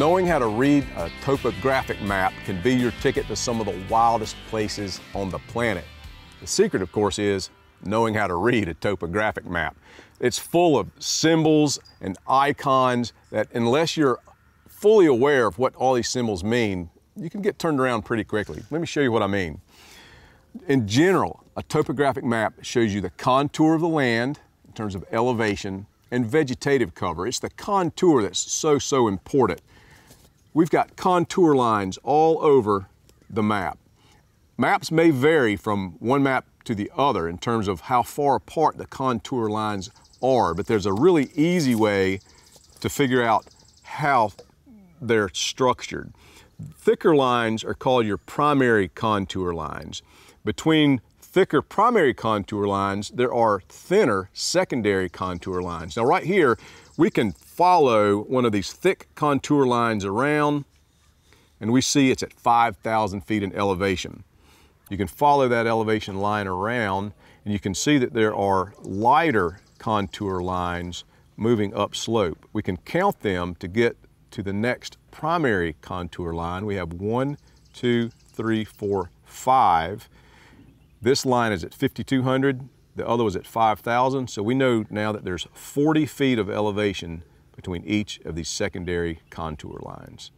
Knowing how to read a topographic map can be your ticket to some of the wildest places on the planet. The secret, of course, is knowing how to read a topographic map. It's full of symbols and icons that unless you're fully aware of what all these symbols mean, you can get turned around pretty quickly. Let me show you what I mean. In general, a topographic map shows you the contour of the land in terms of elevation and vegetative cover. It's the contour that's so, so important. We've got contour lines all over the map. Maps may vary from one map to the other in terms of how far apart the contour lines are, but there's a really easy way to figure out how they're structured. Thicker lines are called your primary contour lines. Between thicker primary contour lines, there are thinner secondary contour lines. Now right here, we can follow one of these thick contour lines around and we see it's at 5,000 feet in elevation. You can follow that elevation line around and you can see that there are lighter contour lines moving up slope. We can count them to get to the next primary contour line. We have one, two, three, four, five. This line is at 5,200, the other was at 5,000, so we know now that there's 40 feet of elevation between each of these secondary contour lines.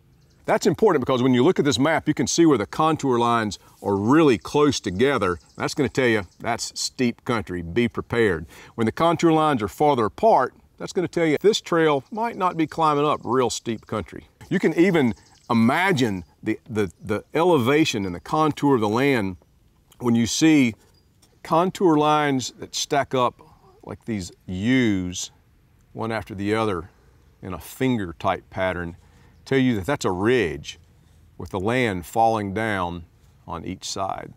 That's important because when you look at this map, you can see where the contour lines are really close together. That's gonna tell you that's steep country, be prepared. When the contour lines are farther apart, that's gonna tell you this trail might not be climbing up real steep country. You can even imagine the, the, the elevation and the contour of the land when you see contour lines that stack up like these U's, one after the other in a finger type pattern, tell you that that's a ridge with the land falling down on each side.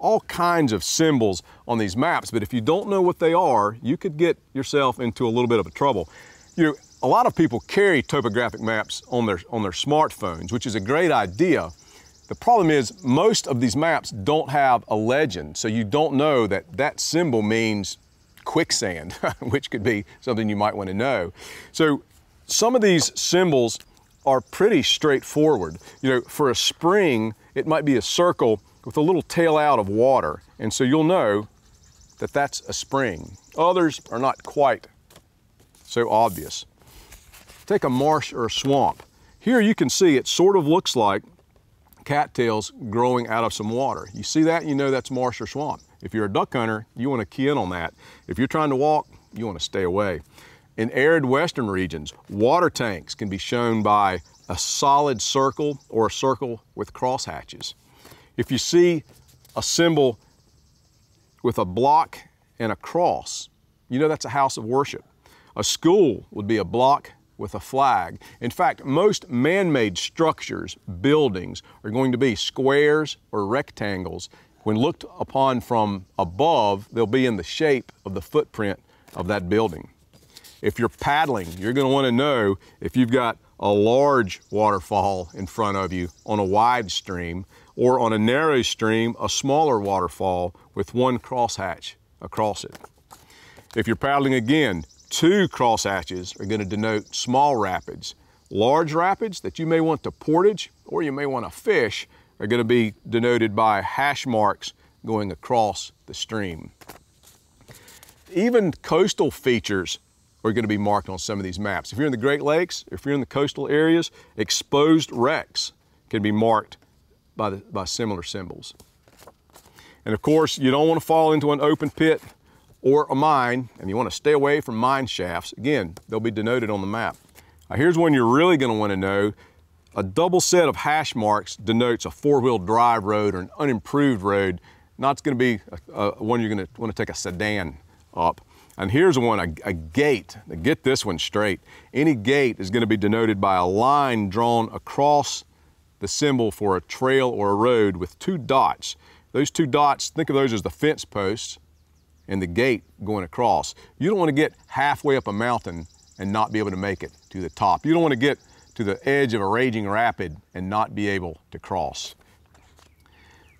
All kinds of symbols on these maps, but if you don't know what they are, you could get yourself into a little bit of a trouble. You know, a lot of people carry topographic maps on their, on their smartphones, which is a great idea, the problem is most of these maps don't have a legend, so you don't know that that symbol means quicksand, which could be something you might want to know. So some of these symbols are pretty straightforward. You know, for a spring, it might be a circle with a little tail out of water, and so you'll know that that's a spring. Others are not quite so obvious. Take a marsh or a swamp. Here you can see it sort of looks like cattails growing out of some water. You see that, you know that's marsh or swamp. If you're a duck hunter, you want to key in on that. If you're trying to walk, you want to stay away. In arid western regions, water tanks can be shown by a solid circle or a circle with crosshatches. If you see a symbol with a block and a cross, you know that's a house of worship. A school would be a block with a flag. In fact, most man-made structures, buildings, are going to be squares or rectangles. When looked upon from above, they'll be in the shape of the footprint of that building. If you're paddling, you're going to want to know if you've got a large waterfall in front of you on a wide stream, or on a narrow stream, a smaller waterfall with one crosshatch across it. If you're paddling again, Two crosshatches are going to denote small rapids. Large rapids that you may want to portage or you may want to fish are going to be denoted by hash marks going across the stream. Even coastal features are going to be marked on some of these maps. If you're in the Great Lakes, if you're in the coastal areas, exposed wrecks can be marked by, the, by similar symbols. And of course, you don't want to fall into an open pit or a mine, and you want to stay away from mine shafts, again, they'll be denoted on the map. Now here's one you're really going to want to know. A double set of hash marks denotes a four-wheel drive road or an unimproved road. Not going to be a, a, one you're going to want to take a sedan up. And here's one, a, a gate. Now get this one straight. Any gate is going to be denoted by a line drawn across the symbol for a trail or a road with two dots. Those two dots, think of those as the fence posts and the gate going across. You don't want to get halfway up a mountain and not be able to make it to the top. You don't want to get to the edge of a raging rapid and not be able to cross.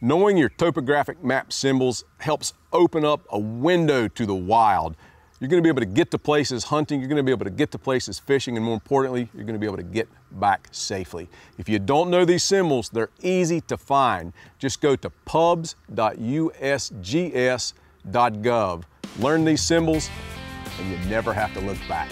Knowing your topographic map symbols helps open up a window to the wild. You're going to be able to get to places hunting, you're going to be able to get to places fishing, and more importantly, you're going to be able to get back safely. If you don't know these symbols, they're easy to find. Just go to pubs.usgs.com Learn these symbols and you never have to look back.